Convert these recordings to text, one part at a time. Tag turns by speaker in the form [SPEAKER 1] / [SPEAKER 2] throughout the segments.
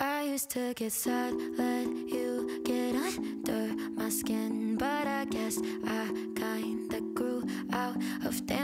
[SPEAKER 1] I used to get sad, let you get under my skin, but I guess I kinda grew out of date.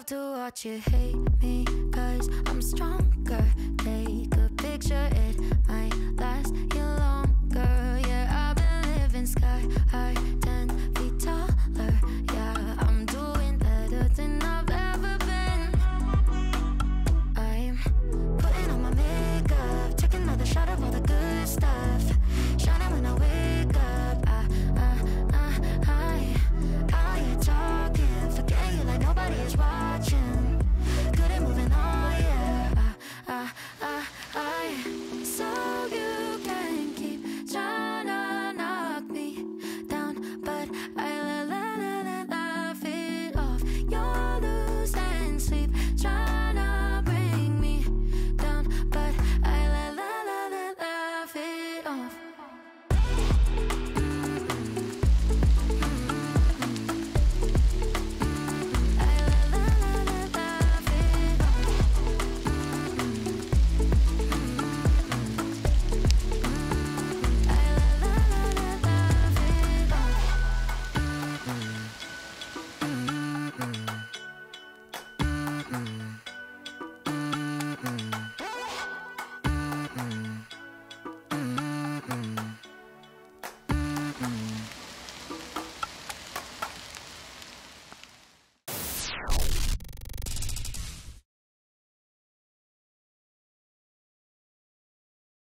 [SPEAKER 1] love to watch you hate me, cause I'm stronger. They